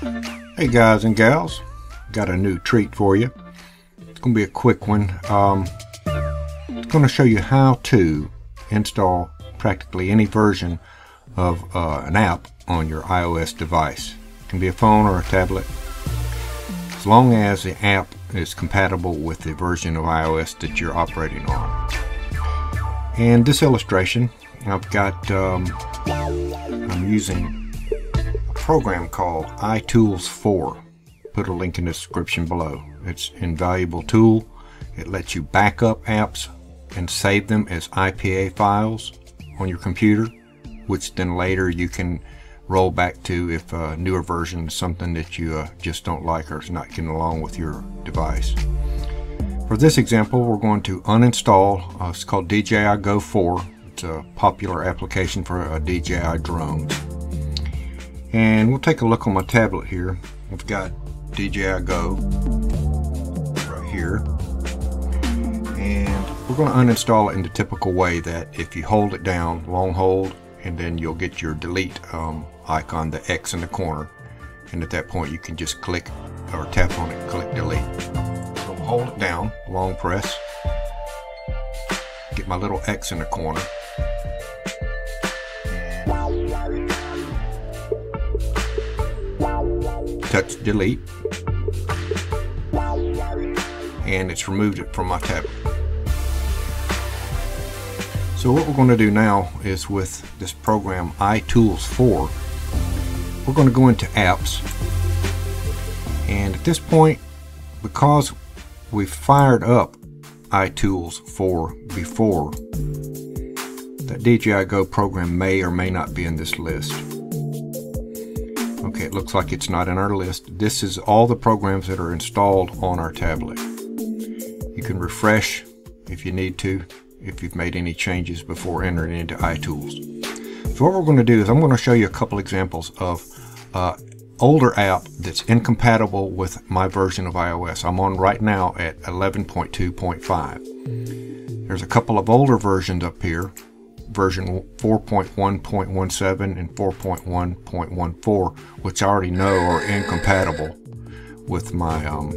Hey guys and gals, got a new treat for you. It's going to be a quick one. Um, it's going to show you how to install practically any version of uh, an app on your iOS device. It can be a phone or a tablet. As long as the app is compatible with the version of iOS that you're operating on. And this illustration, I've got, um, I'm using program called iTools 4. Put a link in the description below. It's an invaluable tool. It lets you back up apps and save them as IPA files on your computer, which then later you can roll back to if a newer version is something that you uh, just don't like or is not getting along with your device. For this example, we're going to uninstall, uh, it's called DJI Go 4. It's a popular application for a DJI drone. And we'll take a look on my tablet here. I've got DJI Go right here. And we're going to uninstall it in the typical way that if you hold it down, long hold, and then you'll get your delete um, icon, the X in the corner. And at that point you can just click or tap on it, click delete. So hold it down, long press, get my little X in the corner. Touch delete and it's removed it from my tablet. So what we're going to do now is with this program iTools 4 we're going to go into apps and at this point because we've fired up iTools 4 before that DJI Go program may or may not be in this list. Okay, it looks like it's not in our list. This is all the programs that are installed on our tablet. You can refresh if you need to, if you've made any changes before entering into iTools. So what we're going to do is I'm going to show you a couple examples of uh, older app that's incompatible with my version of iOS. I'm on right now at 11.2.5. There's a couple of older versions up here version 4.1.17 and 4.1.14, which I already know are incompatible with my um,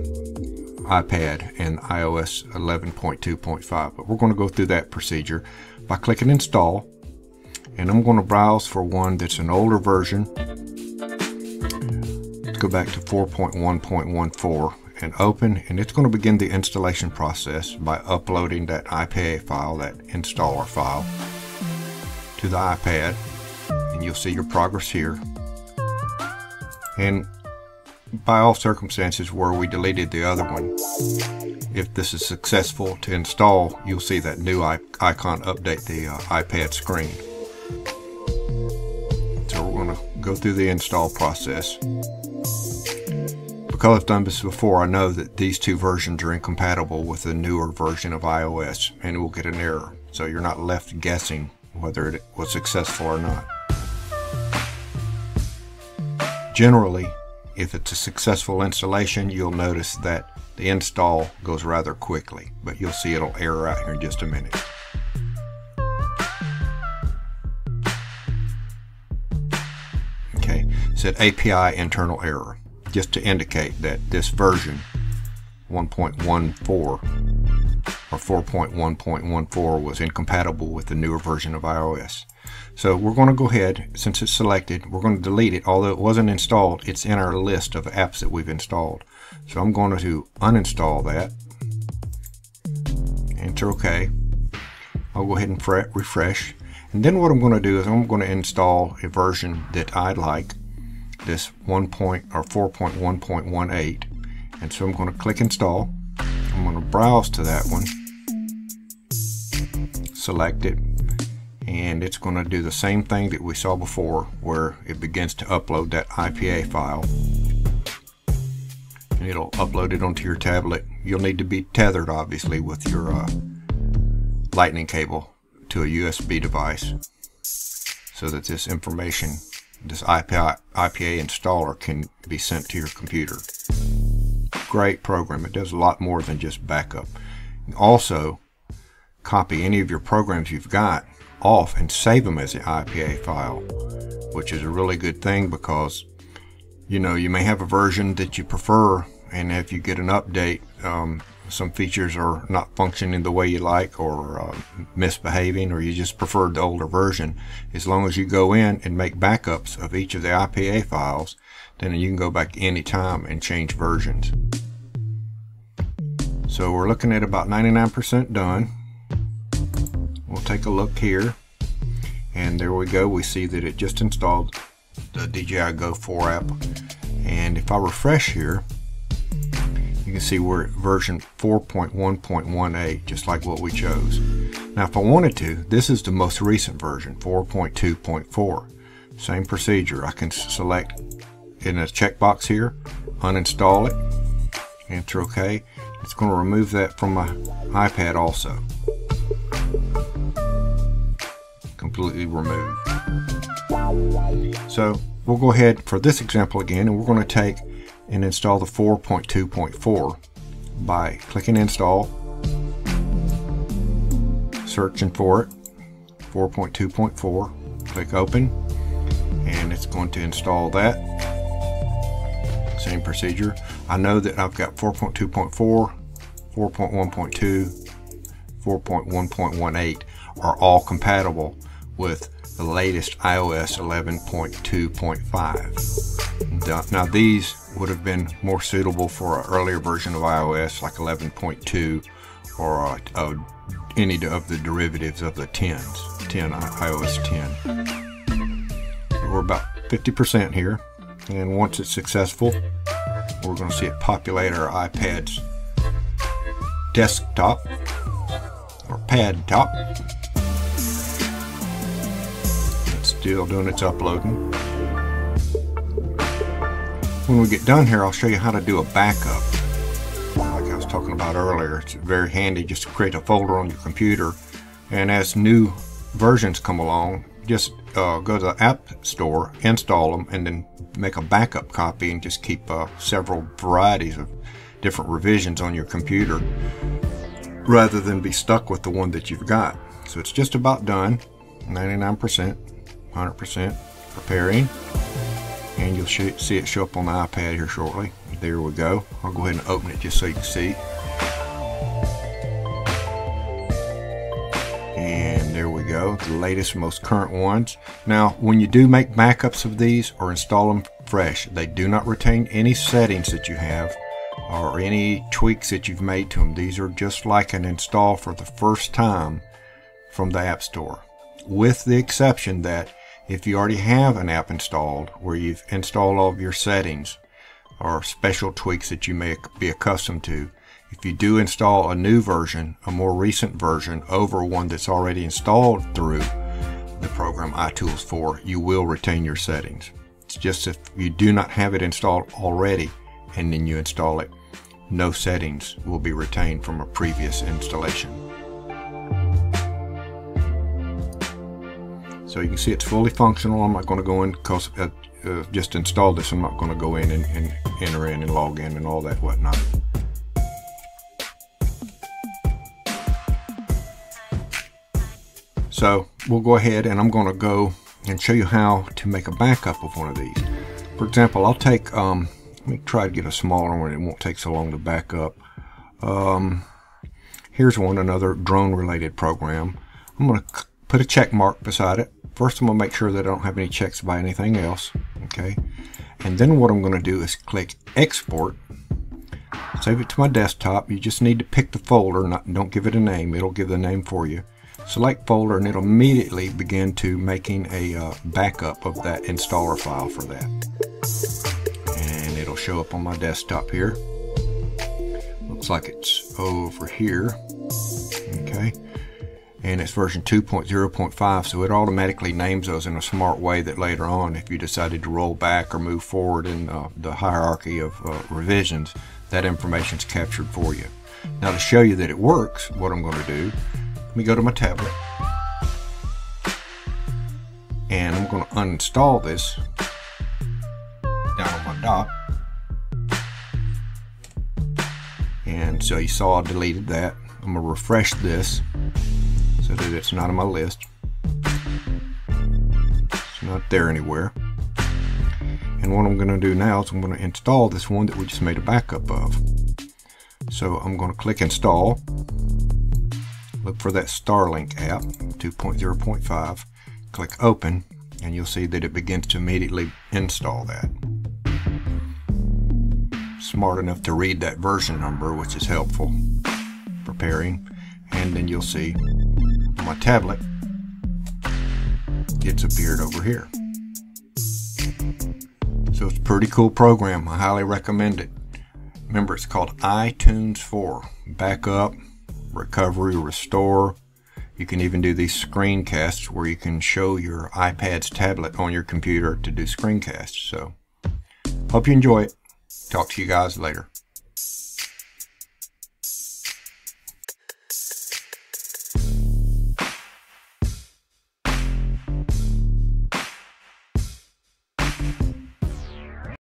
iPad and iOS 11.2.5. But we're going to go through that procedure by clicking install. And I'm going to browse for one that's an older version. Let's go back to 4.1.14 and open and it's going to begin the installation process by uploading that IPA file, that installer file to the iPad and you'll see your progress here. And by all circumstances where we deleted the other one, if this is successful to install, you'll see that new icon update the uh, iPad screen. So we're going to go through the install process. Because I've done this before, I know that these two versions are incompatible with the newer version of iOS and it will get an error. So you're not left guessing whether it was successful or not. Generally, if it's a successful installation, you'll notice that the install goes rather quickly, but you'll see it'll error out here in just a minute. Okay, said API internal error, just to indicate that this version 1.14 or 4.1.14 was incompatible with the newer version of iOS. So we're going to go ahead, since it's selected, we're going to delete it. Although it wasn't installed, it's in our list of apps that we've installed. So I'm going to uninstall that. Enter OK. I'll go ahead and refresh. And then what I'm going to do is I'm going to install a version that I like, this 1. Point, or 4.1.18. And so I'm going to click install. I'm going to browse to that one. Select it. And it's going to do the same thing that we saw before where it begins to upload that IPA file. And it'll upload it onto your tablet. You'll need to be tethered obviously with your uh, lightning cable to a USB device so that this information this IPA, IPA installer can be sent to your computer great program. It does a lot more than just backup. Also copy any of your programs you've got off and save them as an IPA file, which is a really good thing because you know, you may have a version that you prefer, and if you get an update, um, some features are not functioning the way you like or uh, misbehaving or you just preferred the older version as long as you go in and make backups of each of the IPA files then you can go back anytime and change versions so we're looking at about 99% done we'll take a look here and there we go we see that it just installed the DJI Go 4 app and if I refresh here you can see we're at version 4.1.18, just like what we chose. Now, if I wanted to, this is the most recent version, 4.2.4. Same procedure. I can select in a checkbox here, uninstall it, enter OK. It's going to remove that from my iPad also. Completely removed. So we'll go ahead for this example again, and we're going to take and install the 4.2.4 by clicking install, searching for it, 4.2.4, click open, and it's going to install that. Same procedure. I know that I've got 4.2.4, 4.1.2, 4.1.18 are all compatible with the latest iOS 11.2.5. Now these would have been more suitable for an earlier version of iOS like 11.2 or uh, uh, any of the derivatives of the 10s, 10 iOS 10. We're about 50% here and once it's successful we're going to see it populate our iPad's desktop or pad top. It's still doing its uploading when we get done here, I'll show you how to do a backup. Like I was talking about earlier, it's very handy just to create a folder on your computer. And as new versions come along, just uh, go to the App Store, install them, and then make a backup copy and just keep uh, several varieties of different revisions on your computer rather than be stuck with the one that you've got. So it's just about done, 99%, 100% preparing and you'll see it show up on the iPad here shortly. There we go. I'll go ahead and open it just so you can see. And there we go, the latest, most current ones. Now, when you do make backups of these or install them fresh, they do not retain any settings that you have or any tweaks that you've made to them. These are just like an install for the first time from the App Store, with the exception that if you already have an app installed where you've installed all of your settings or special tweaks that you may be accustomed to, if you do install a new version, a more recent version over one that's already installed through the program iTools 4, you will retain your settings. It's just if you do not have it installed already and then you install it, no settings will be retained from a previous installation. So you can see it's fully functional. I'm not going to go in because I uh, just installed this. I'm not going to go in and, and enter in and log in and all that whatnot. So we'll go ahead and I'm going to go and show you how to make a backup of one of these. For example, I'll take, um, let me try to get a smaller one. It won't take so long to back up. Um, here's one, another drone related program. I'm going to put a check mark beside it First, I'm going to make sure that I don't have any checks by anything else. Okay. And then what I'm going to do is click Export. Save it to my desktop. You just need to pick the folder. Not, don't give it a name. It'll give the name for you. Select folder and it'll immediately begin to making a uh, backup of that installer file for that. And it'll show up on my desktop here. Looks like it's over here. Okay and it's version 2.0.5 so it automatically names those in a smart way that later on if you decided to roll back or move forward in uh, the hierarchy of uh, revisions that information is captured for you now to show you that it works what I'm going to do let me go to my tablet and I'm going to uninstall this down on my dock and so you saw I deleted that I'm going to refresh this so that it's not on my list. It's not there anywhere. And what I'm going to do now is I'm going to install this one that we just made a backup of. So I'm going to click install. Look for that Starlink app 2.0.5. Click open and you'll see that it begins to immediately install that. Smart enough to read that version number which is helpful. Preparing and then you'll see my tablet it's appeared over here. So it's a pretty cool program. I highly recommend it. Remember, it's called iTools 4. Backup, recovery, restore. You can even do these screencasts where you can show your iPad's tablet on your computer to do screencasts. So, hope you enjoy it. Talk to you guys later.